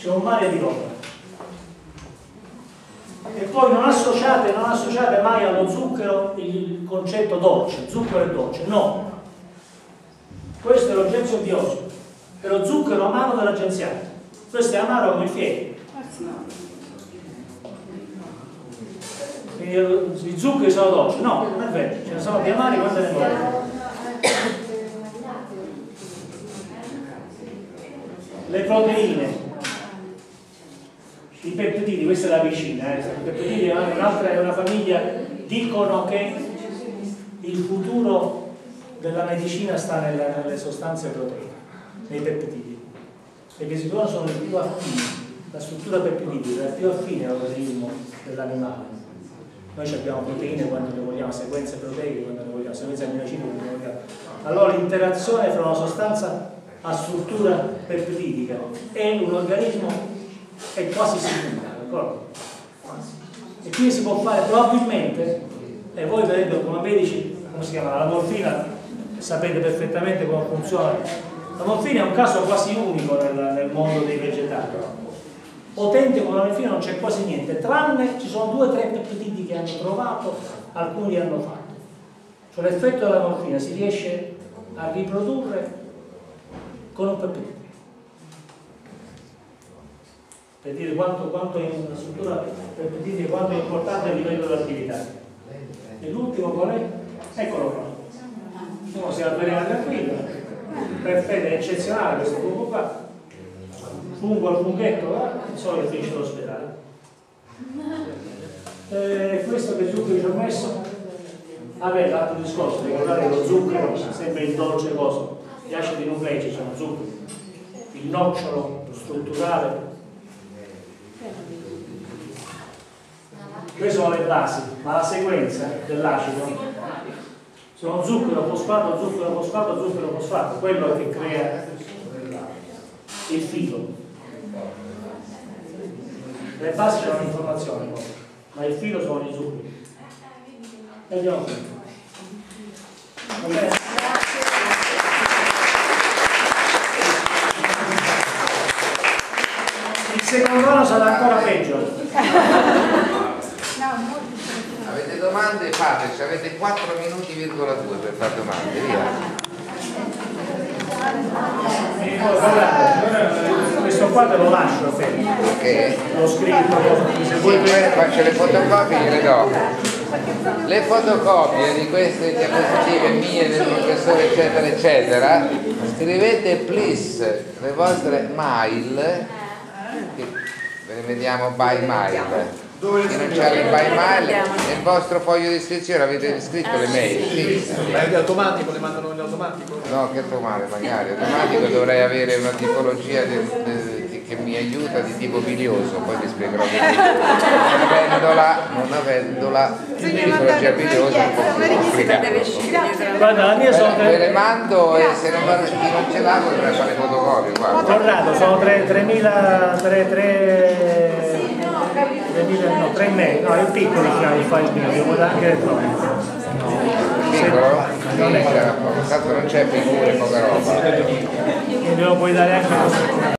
c'è un mare di roba. E poi non associate, non associate mai allo zucchero il concetto dolce, zucchero e dolce, no. Questo è l'ogenzio biosico, è lo zucchero amaro dell'agenziato. Questo è amaro come il fieno. I zuccheri sono dolci, no, non è vero, ce ne sono più amari quanto ne vogliono. Le proteine, i peptidi, questa è la vicina, eh. i un'altra è una famiglia, dicono che il futuro della medicina sta nelle, nelle sostanze proteiche, nei peptidi, perché siccome sono i più affini, la struttura peptidica è più affine all'organismo dell'animale. Noi abbiamo proteine quando ne vogliamo, sequenze proteiche quando ne vogliamo, sequenze aminoacidi quando ne vogliamo. Allora l'interazione fra una sostanza a struttura peptidica e un organismo è quasi sicura, d'accordo? E quindi si può fare probabilmente, e voi vedete come medici, come si chiama, la morfina, sapete perfettamente come funziona. La morfina è un caso quasi unico nel, nel mondo dei vegetali. Potente come la morfina non c'è quasi niente, tranne ci sono due o tre peptidi che hanno trovato, alcuni hanno fatto. Cioè l'effetto della morfina si riesce a riprodurre con un peptido per dire quanto, quanto è una struttura per dire quanto è importante il livello dell'attività. E l'ultimo qual è? Eccolo qua. Uno si avvelena tranquillo, perfetto, è eccezionale questo fungo qua. Fungo al funghetto, va, il sole finisce l'ospedale. Eh, questo che zucchero ci ho messo, vabbè l'altro discorso, ricordate lo zucchero, sempre il dolce coso, gli acidi nucleici sono zuccheri, il nocciolo strutturale Queste sono le basi, ma la sequenza dell'acido sono zucchero, fosfato, zucchero, fosfato, zucchero, fosfato, quello che crea il filo. Le basi sono l'informazione, ma il filo sono gli zuccheri. Andiamo qui. Il secondo anno sarà ancora peggio. Avete domande? Fateci, avete 4 minuti,2 per fare domande, via. questo qua te lo lascio ok. L'ho scritto se vuoi faccio le fotocopie le do. Le fotocopie di queste diapositive mie del professore eccetera eccetera scrivete please le vostre mail che ve le vediamo by mail che non c'è il by mail nel vostro foglio di iscrizione avete scritto le mail. Sì. ma è automatico le mandano in automatico? no che automatico magari. Automatico dovrei avere una tipologia del, del, che mi aiuta di tipo bilioso poi vi spiegherò che non avendola non avendola tipologia biliosa un po' guarda la mia sono ve le mando e se non, non ce l'ha potrà fare fotocopie Corrado sono 3.000 3, 3 2000, no, 3 meg, no, è piccolo il file mio, devo dare anche elettronico. Piccolo? Non è tanto non c'è figure, poca roba. Quindi lo puoi dare anche